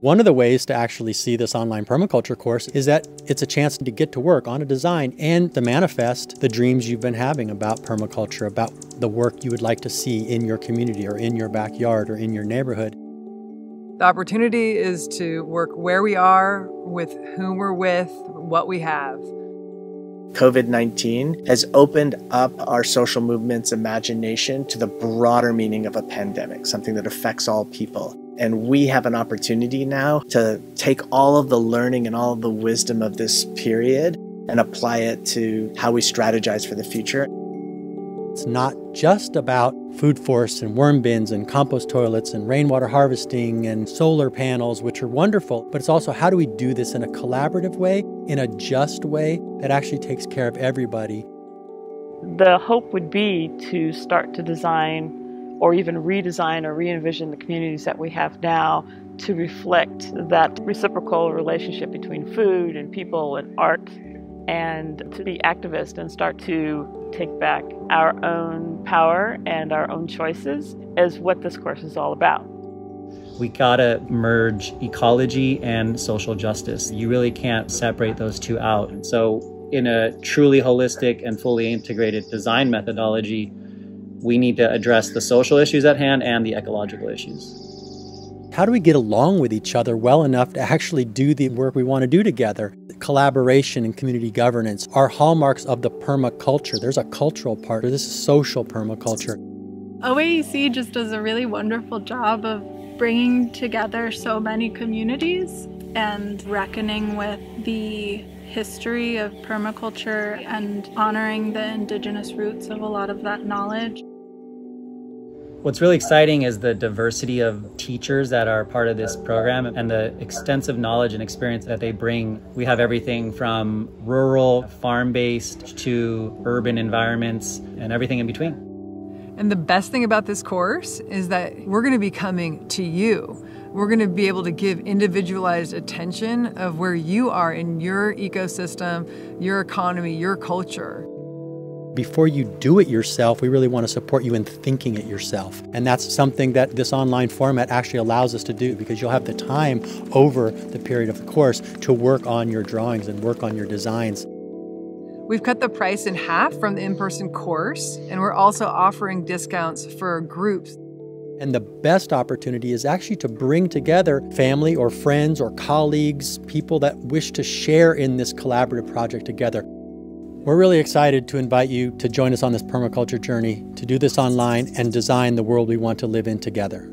One of the ways to actually see this online permaculture course is that it's a chance to get to work on a design and to manifest the dreams you've been having about permaculture, about the work you would like to see in your community or in your backyard or in your neighborhood. The opportunity is to work where we are, with whom we're with, what we have. COVID 19 has opened up our social movement's imagination to the broader meaning of a pandemic, something that affects all people. And we have an opportunity now to take all of the learning and all of the wisdom of this period and apply it to how we strategize for the future. It's not just about food forests and worm bins and compost toilets and rainwater harvesting and solar panels, which are wonderful, but it's also how do we do this in a collaborative way, in a just way that actually takes care of everybody. The hope would be to start to design or even redesign or re envision the communities that we have now to reflect that reciprocal relationship between food and people and art, and to be activists and start to take back our own power and our own choices, is what this course is all about. We gotta merge ecology and social justice. You really can't separate those two out. So, in a truly holistic and fully integrated design methodology, we need to address the social issues at hand and the ecological issues. How do we get along with each other well enough to actually do the work we want to do together? Collaboration and community governance are hallmarks of the permaculture. There's a cultural part, of this is social permaculture. OAEC just does a really wonderful job of bringing together so many communities and reckoning with the history of permaculture and honoring the indigenous roots of a lot of that knowledge. What's really exciting is the diversity of teachers that are part of this program and the extensive knowledge and experience that they bring. We have everything from rural, farm based to urban environments and everything in between. And the best thing about this course is that we're going to be coming to you. We're going to be able to give individualized attention of where you are in your ecosystem, your economy, your culture before you do it yourself, we really want to support you in thinking it yourself. And that's something that this online format actually allows us to do because you'll have the time over the period of the course to work on your drawings and work on your designs. We've cut the price in half from the in person course, and we're also offering discounts for groups. And the best opportunity is actually to bring together family or friends or colleagues, people that wish to share in this collaborative project together. We're really excited to invite you to join us on this permaculture journey, to do this online and design the world we want to live in together.